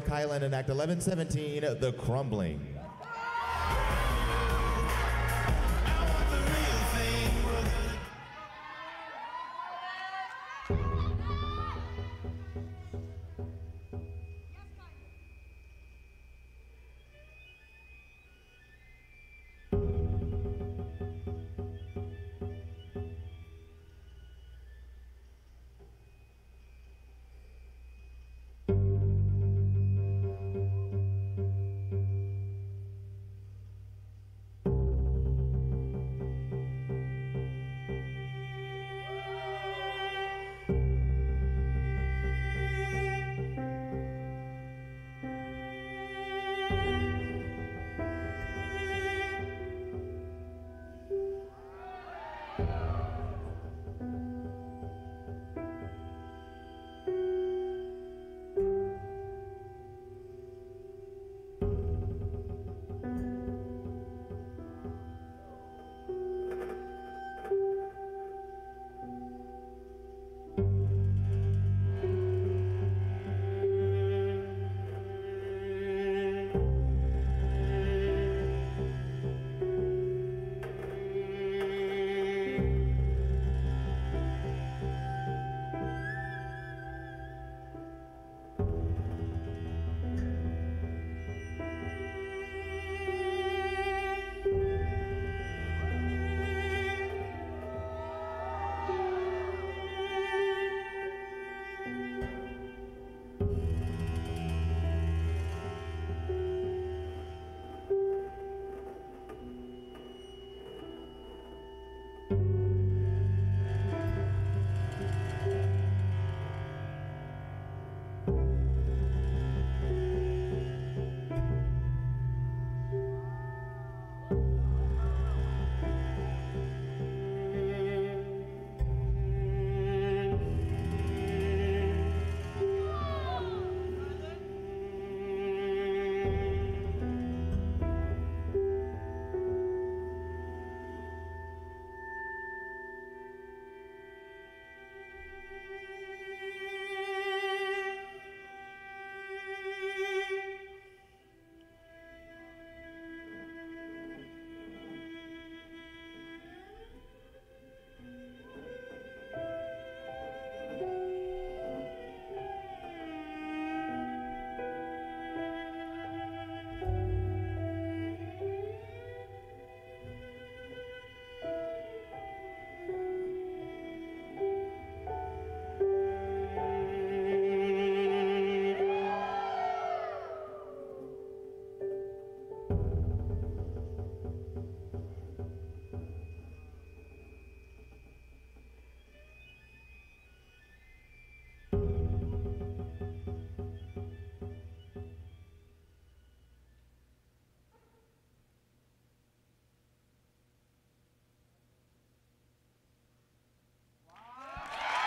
Kylan in Act 1117, The Crumbling.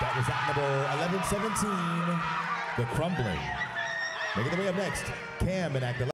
That was act number 1117, The Crumbling. Making the way up next, Cam in act 11.